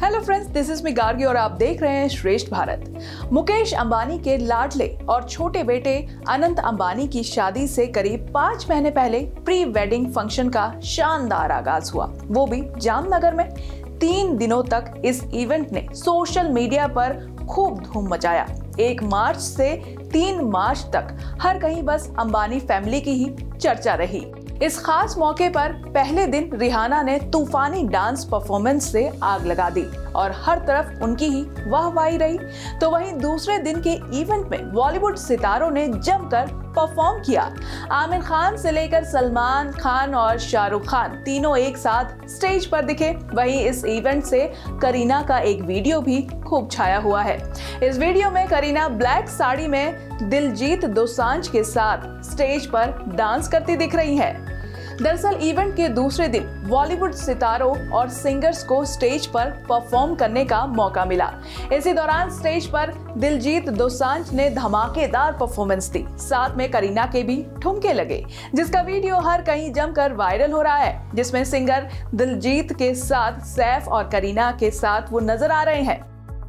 Hello friends this is me Gargi और आप देख रहे हैं श्रेष्ठ भारत। मुकेश अंबानी के लाडले और छोटे बेटे अनंत अंबानी की शादी से करीब पाँच महीने पहले प्री वेडिंग फ़ंक्शन का शानदार आगाज़ हुआ। वो भी जामनगर में। तीन दिनों तक इस इवेंट ने सोशल मीडिया पर खूब धूम मचाया। एक मार्च से तीन मार्च तक हर कहीं बस अंबानी फैमिली की ही चर्चा रही। इस खास मौके पर पहले दिन रिहाना ने तूफानी डांस परफॉर्मेंस से आग लगा दी और हर तरफ़ उनकी ही वाह वाही रही। तो वहीं दूसरे दिन के इवेंट में बॉलीवुड सितारों ने जमकर परफॉर्म किया। आमिर खान से लेकर सलमान खान और शाहरुख खान तीनों एक साथ स्टेज पर दिखे। वहीं इस इवेंट से करीना का एक वीडियो भी खूब छाया हुआ है। इस वीडियो में करीना ब्लैक साड़ी में दिलजीत दोसांझ के साथ स्टेज पर डांस करती दिख रही है। दरअसल इवेंट के दूसरे दिन बॉलीवुड सितारों और सिंगर्स को स्टेज पर परफॉर्म करने का मौका मिला। इसी दौरान स्टेज पर दिलजीत दोसांझ ने धमाकेदार परफॉर्मेंस दी। साथ में करीना के भी ठुमके लगे, जिसका वीडियो हर कहीं जमकर वायरल हो रहा है, जिसमें सिंगर दिलजीत के साथ सैफ और करीना के साथ वो नज़र आ रहे हैं।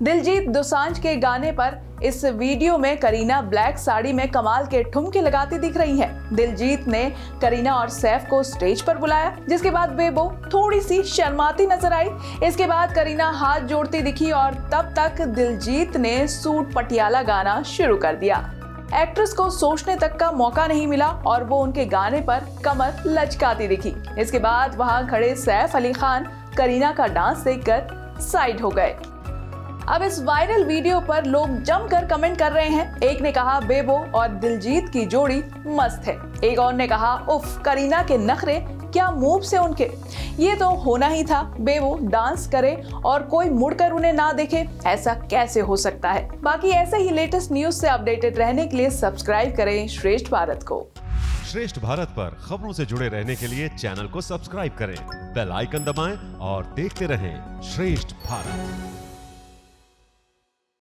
दिलजीत दोसांझ के गाने पर इस वीडियो में करीना ब्लैक साड़ी में कमाल के ठुमके लगाती दिख रही हैं। दिलजीत ने करीना और सैफ को स्टेज पर बुलाया, जिसके बाद बेबो थोड़ी सी शर्माती नज़र आई। इसके बाद करीना हाथ जोड़ती दिखी और तब तक दिलजीत ने सूट पटियाला गाना शुरू कर दिया। एक्ट्रेस को सोचने तक का मौका नहीं मिला और वो उनके गाने पर कमर लचकाती दिखी। इसके बाद वहाँ खड़े सैफ अली खान करीना का डांस देखकर साइड हो गए। अब इस वायरल वीडियो पर लोग जमकर कमेंट कर रहे हैं। एक ने कहा, बेबो और दिलजीत की जोड़ी मस्त है। एक और ने कहा, उफ, करीना के नखरे, क्या मूव से उनके? ये तो होना ही था। बेबो डांस करे और कोई मुड़कर उन्हें ना देखे, ऐसा कैसे हो सकता है? बाकी ऐसे ही लेटेस्ट न्यूज़ से अपडेटेड रहने के लिए सब्सक्राइब करें श्रेष्ठ भारत को। श्रेष्ठ भारत पर खबरों से जुड़े रहने के लिए चैनल को सब्सक्राइब करें। बेल आइकन दबाएँ और देखते रहें श्रेष्ठ भारत।